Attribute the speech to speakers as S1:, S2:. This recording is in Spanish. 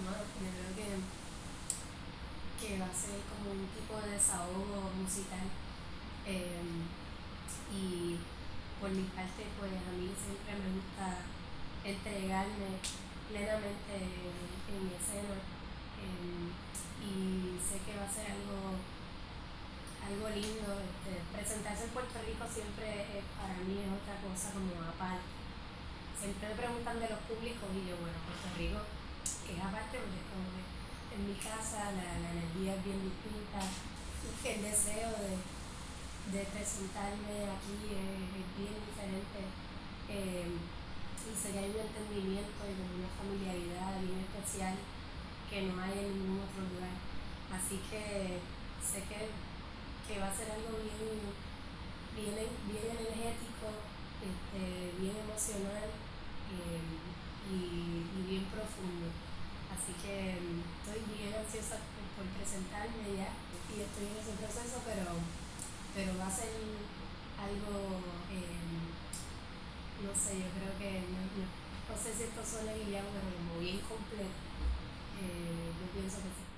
S1: humanos, yo creo que, que va a ser como un tipo de desahogo musical. Eh, y por mi parte, pues a mí siempre me gusta entregarme plenamente en mi escena. Eh, y sé que va a ser algo algo lindo. Este, presentarse en Puerto Rico siempre para mí es otra cosa como aparte. Siempre me preguntan de los públicos y yo, bueno, Puerto Rico, que es aparte en mi casa la, la energía es bien distinta. El deseo de, de presentarme aquí es, bien diferente. Eh, y sería un entendimiento y una familiaridad bien especial que no hay en ningún otro lugar. Así que sé que que va a ser algo bien, bien, bien energético, este, bien emocional eh, y, bien profundo. Así que mm, estoy bien ansiosa por, presentarme ya y estoy en ese proceso, pero, pero va a ser algo, eh, no sé, yo creo que, no, no, sé si esto suena guiado, pero como bien completo. Eh, yo pienso que sí.